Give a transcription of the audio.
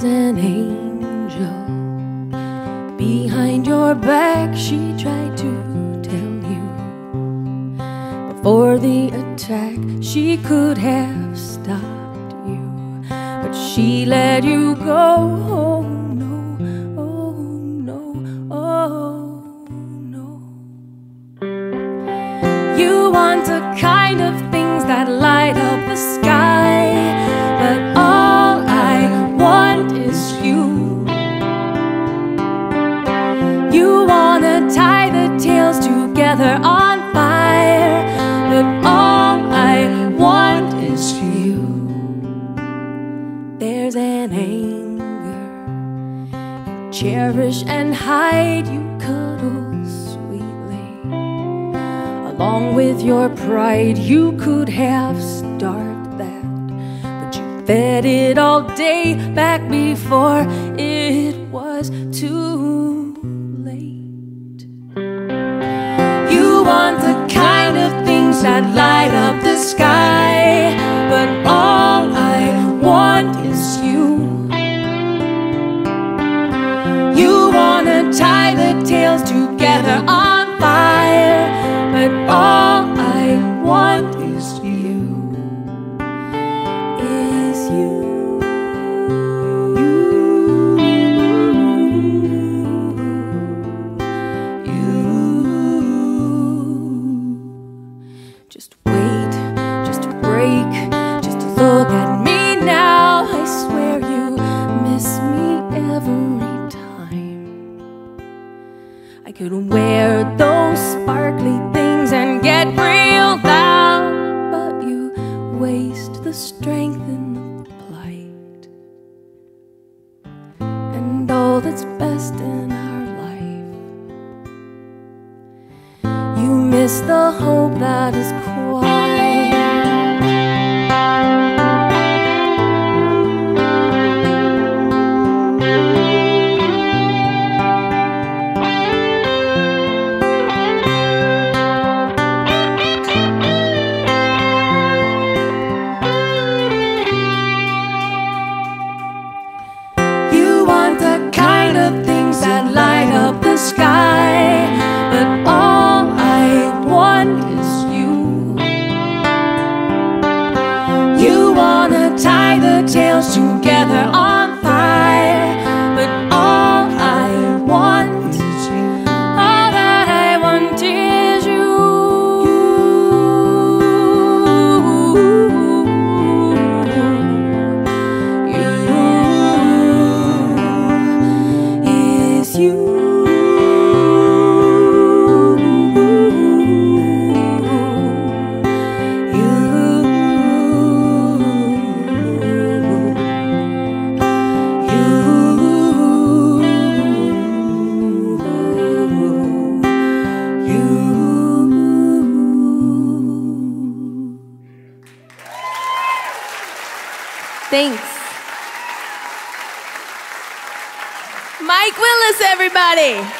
There's an angel behind your back, she tried to tell you. Before the attack, she could have stopped you, but she let you go. Oh no, oh no, oh no. You want the kind of things that light up the sky. Together on fire, but all I want is you. There's an anger you cherish and hide, you cuddle sweetly. Along with your pride, you could have starved that, but you fed it all day back before that light up the sky, but all I want is you. You wanna tie the tails together Just wait, just break, just look at me now. I swear you miss me every time. I could wear those sparkly things and get real loud, but you waste the strength in the plight and all that's best in our life. You miss the hope that sky, but all I want is you. You wanna tie the tails together Thanks. Mike Willis, everybody.